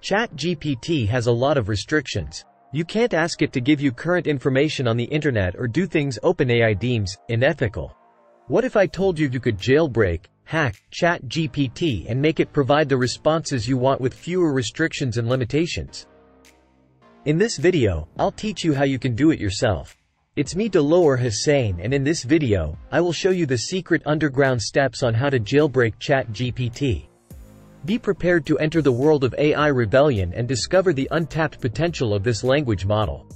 ChatGPT has a lot of restrictions. You can't ask it to give you current information on the internet or do things OpenAI deems unethical. What if I told you you could jailbreak, hack, ChatGPT and make it provide the responses you want with fewer restrictions and limitations? In this video, I'll teach you how you can do it yourself. It's me Delower Hosain and in this video, I will show you the secret underground steps on how to jailbreak ChatGPT. Be prepared to enter the world of AI rebellion and discover the untapped potential of this language model.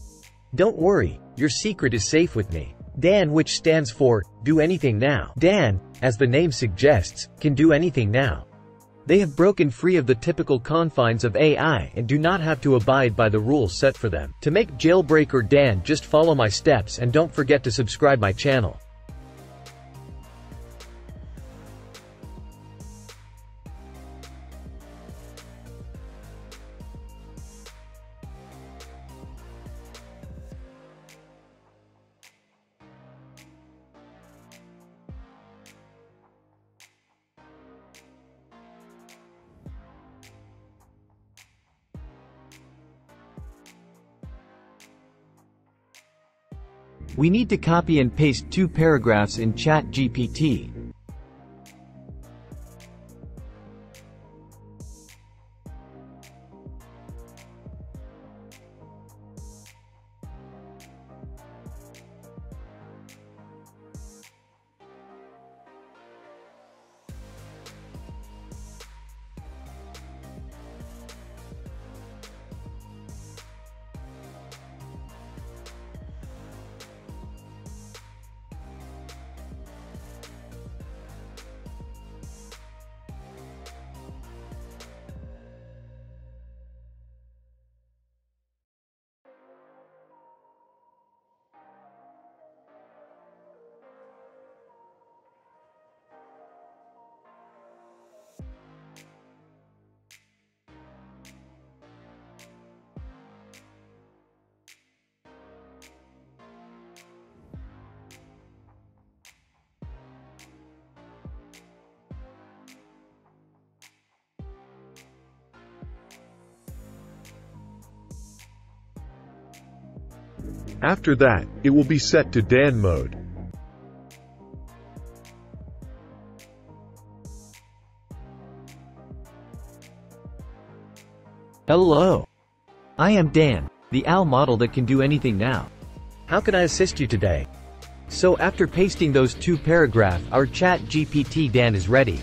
Don't worry, your secret is safe with me. Dan which stands for, do anything now. Dan, as the name suggests, can do anything now. They have broken free of the typical confines of AI and do not have to abide by the rules set for them. To make Jailbreaker Dan just follow my steps and don't forget to subscribe my channel. We need to copy and paste two paragraphs in ChatGPT. After that, it will be set to Dan mode. Hello. I am Dan, the OWL model that can do anything now. How can I assist you today? So after pasting those two paragraph, our chat GPT Dan is ready.